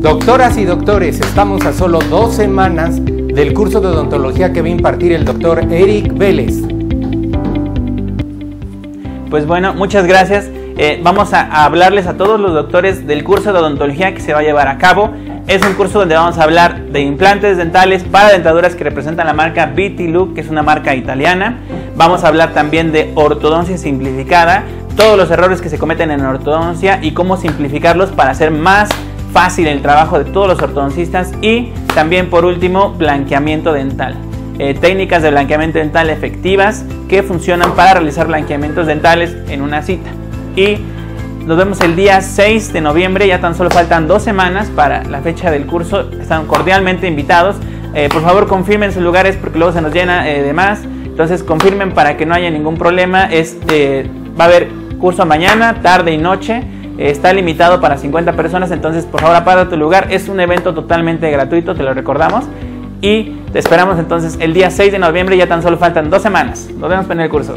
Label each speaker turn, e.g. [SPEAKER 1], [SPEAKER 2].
[SPEAKER 1] Doctoras y doctores, estamos a solo dos semanas del curso de odontología que va a impartir el doctor Eric Vélez.
[SPEAKER 2] Pues bueno, muchas gracias. Eh, vamos a, hablarles a todos los doctores del curso de odontología que se va a llevar a cabo. Es un curso donde vamos a hablar de implantes dentales para dentaduras que representan la marca BT Look, que es una marca italiana. Vamos a hablar también de ortodoncia simplificada, todos los errores que se cometen en ortodoncia y cómo simplificarlos para hacer más fácil el trabajo de todos los ortodoncistas y también por último blanqueamiento dental. Eh, técnicas de blanqueamiento dental efectivas que funcionan para realizar blanqueamientos dentales en una cita. Y nos vemos el día 6 de noviembre, ya tan solo faltan dos semanas para la fecha del curso, están cordialmente invitados. Eh, por favor confirmen sus lugares porque luego se nos llena eh, de más, entonces confirmen para que no haya ningún problema. Es, va a haber curso mañana, tarde y noche está limitado para 50 personas, entonces por favor aparta tu lugar. Es un evento totalmente gratuito, te lo recordamos. Y te esperamos entonces el día 6 de noviembre, ya tan solo faltan dos semanas. Nos vemos en el curso.